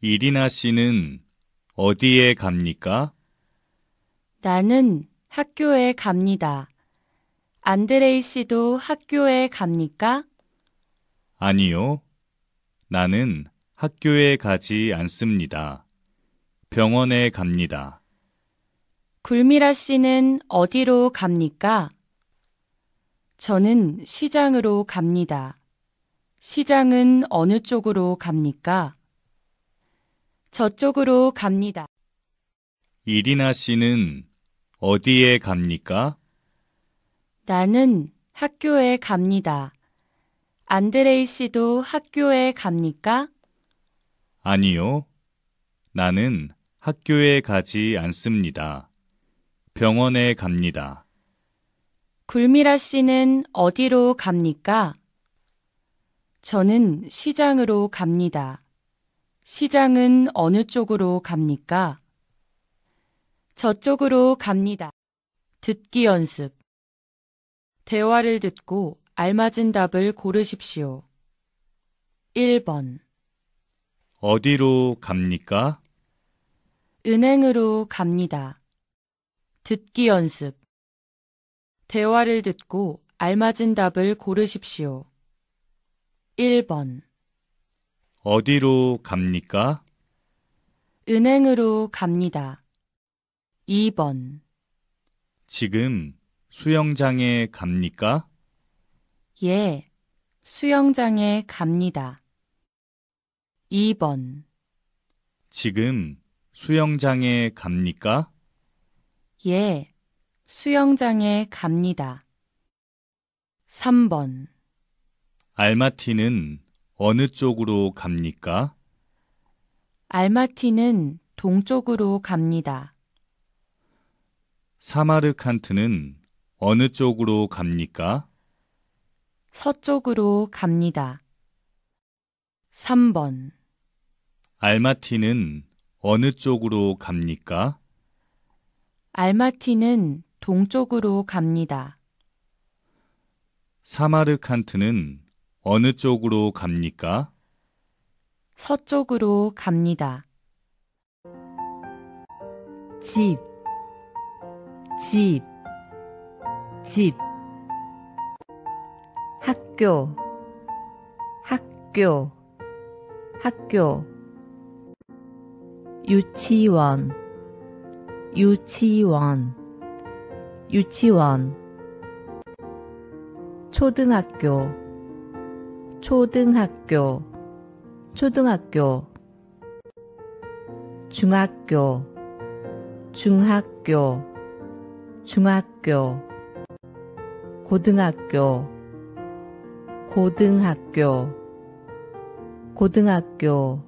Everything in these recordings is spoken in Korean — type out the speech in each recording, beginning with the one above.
이리나 씨는 어디에 갑니까? 나는 학교에 갑니다. 안드레이 씨도 학교에 갑니까? 아니요. 나는 학교에 가지 않습니다. 병원에 갑니다. 굴미라 씨는 어디로 갑니까? 저는 시장으로 갑니다. 시장은 어느 쪽으로 갑니까? 저쪽으로 갑니다. 이리나 씨는 어디에 갑니까? 나는 학교에 갑니다. 안드레이 씨도 학교에 갑니까? 아니요. 나는 학교에 가지 않습니다. 병원에 갑니다. 굴미라 씨는 어디로 갑니까? 저는 시장으로 갑니다. 시장은 어느 쪽으로 갑니까? 저쪽으로 갑니다. 듣기 연습. 대화를 듣고 알맞은 답을 고르십시오. 1번. 어디로 갑니까? 은행으로 갑니다. 듣기 연습. 대화를 듣고 알맞은 답을 고르십시오. 1번. 어디로 갑니까? 은행으로 갑니다. 2번. 지금 수영장에 갑니까? 예, 수영장에 갑니다. 2번. 지금 수영장에 갑니까? 예, 수영장에 갑니다. 3번. 알마티는 어느 쪽으로 갑니까? 알마티는 동쪽으로 갑니다. 사마르칸트는 어느 쪽으로 갑니까? 서쪽으로 갑니다. 3번. 알마티는 어느 쪽으로 갑니까? 알마티는 동쪽으로 갑니다. 사마르칸트는 어느 쪽으로 갑니까? 서쪽으로 갑니다. 집, 집, 집. 학교, 학교, 학교. 유치원, 유치원, 유치원. 초등학교, 초등학교, 초등학교. 중학교, 중학교, 중학교. 고등학교, 고등학교, 고등학교.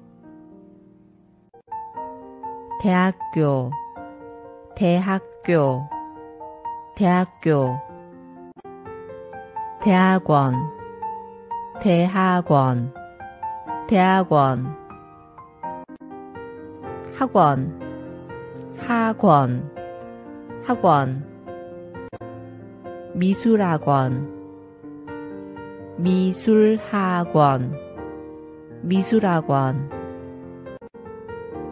대학교, 대학교, 대학교. 대학원, 대학원, 대학원. 학원, 학원, 학원. 미술학원, 미술학원, 미술학원.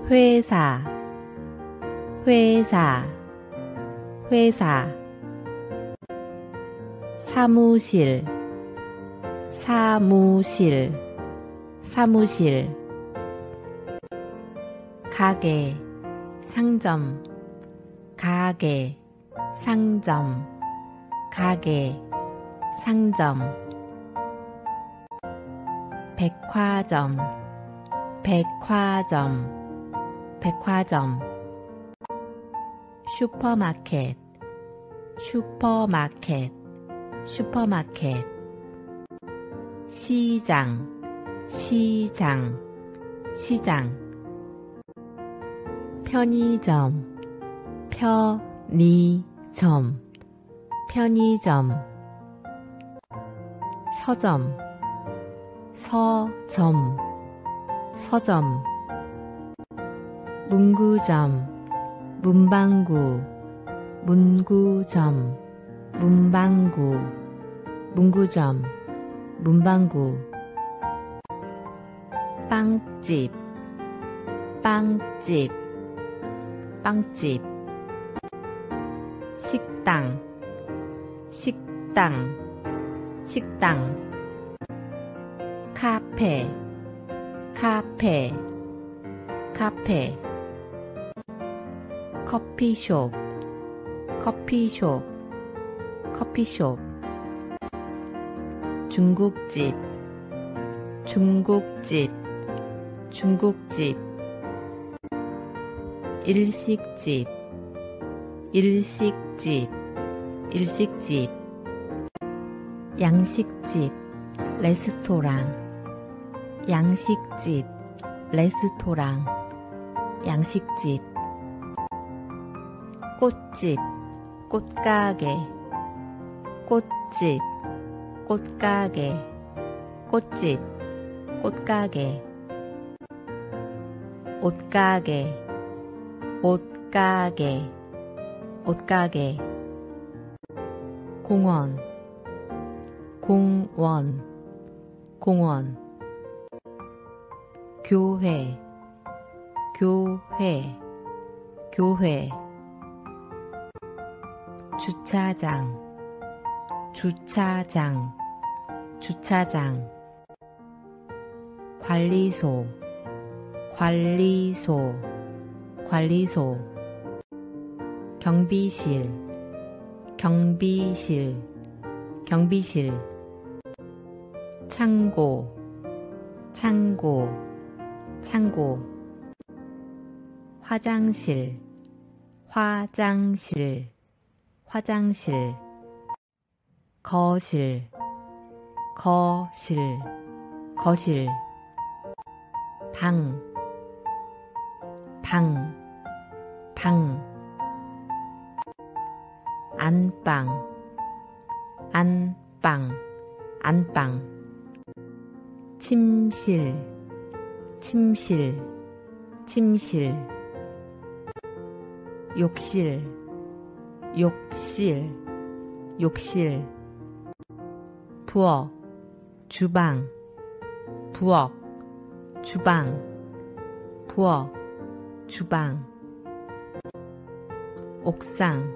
회사, 회사, 회사. 사무실, 사무실, 사무실. 가게, 상점, 가게, 상점, 가게, 상점. 백화점, 백화점, 백화점. 슈퍼마켓, 슈퍼마켓, 슈퍼마켓. 시장, 시장, 시장. 편의점, 편의점, 편의점. 서점, 서점, 서점. 문구점, 문방구, 문구점, 문방구, 문구점, 문방구. 빵집, 빵집, 빵집. 식당, 식당, 식당. 카페, 카페, 카페. 커피숍, 커피숍, 커피숍. 중국집, 중국집, 중국집. 일식집, 일식집, 일식집. 양식집, 레스토랑, 양식집, 레스토랑, 양식집. 꽃집, 꽃가게, 꽃집, 꽃가게, 꽃집, 꽃가게. 옷가게, 옷가게, 옷가게. 공원, 공원, 공원. 교회, 교회, 교회. 주차장, 주차장, 주차장. 관리소, 관리소, 관리소. 경비실, 경비실, 경비실. 창고, 창고, 창고. 화장실, 화장실, 화장실. 거실, 거실, 거실. 방, 방, 방. 안방, 안방, 안방. 침실, 침실, 침실. 욕실, 욕실, 욕실. 부엌, 주방, 부엌, 주방, 부엌, 주방. 옥상,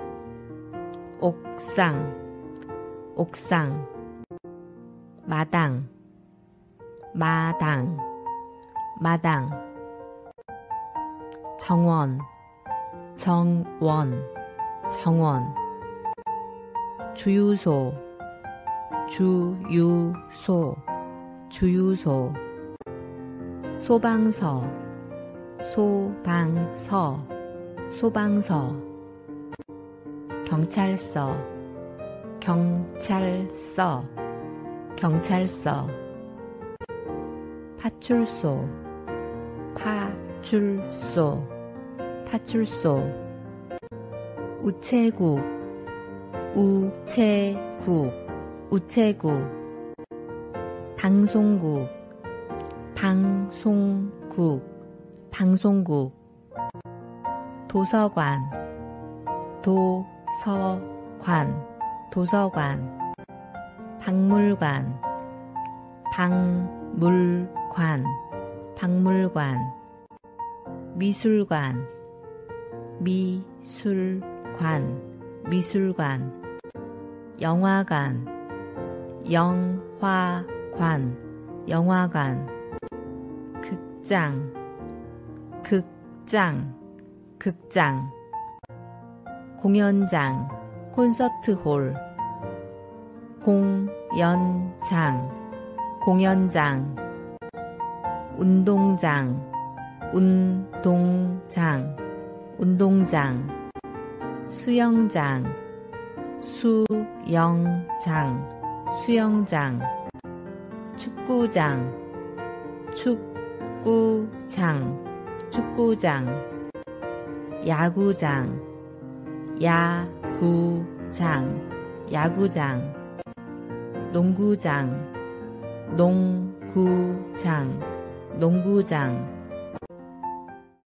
옥상, 옥상. 마당, 마당, 마당. 정원, 정원, 정원. 주유소, 주유소, 주유소. 소방서, 소방서, 소방서. 경찰서, 경찰서, 경찰서. 파출소, 파출소, 파출소. 우체국, 우체국, 우체국. 방송국, 방송국, 방송국. 도서관, 도서관, 도서관. 박물관, 박물관, 박물관. 미술관, 미술관, 미술관. 영화관, 영화관, 영화관. 극장, 극장, 극장. 공연장, 콘서트홀. 공연장, 공연장. 운동장, 운동장, 운동장. 수영장, 수영장, 수영장. 축구장, 축구장, 축구장. 야구장, 야구장, 야구장. 농구장, 농구장, 농구장.